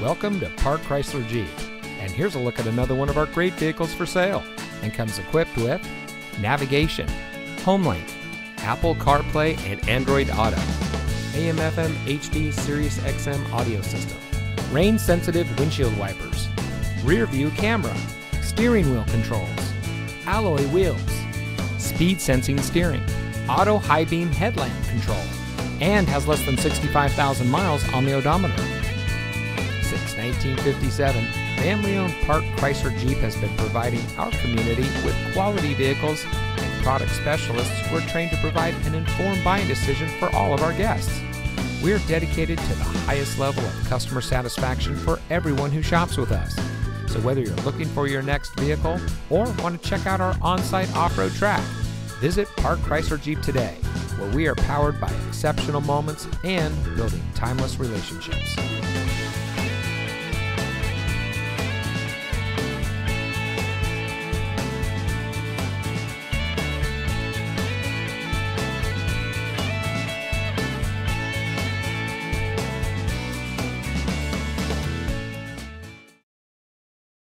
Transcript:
Welcome to Park Chrysler Jeep. And here's a look at another one of our great vehicles for sale and comes equipped with navigation, HomeLink, Apple CarPlay and Android Auto, AM FM HD Sirius XM audio system, rain sensitive windshield wipers, rear view camera, steering wheel controls, alloy wheels, speed sensing steering, auto high beam headlamp control, and has less than 65,000 miles on the odometer. Since 1957, family owned Park Chrysler Jeep has been providing our community with quality vehicles and product specialists who are trained to provide an informed buying decision for all of our guests. We're dedicated to the highest level of customer satisfaction for everyone who shops with us. So, whether you're looking for your next vehicle or want to check out our on site off road track, visit Park Chrysler Jeep today, where we are powered by exceptional moments and building timeless relationships.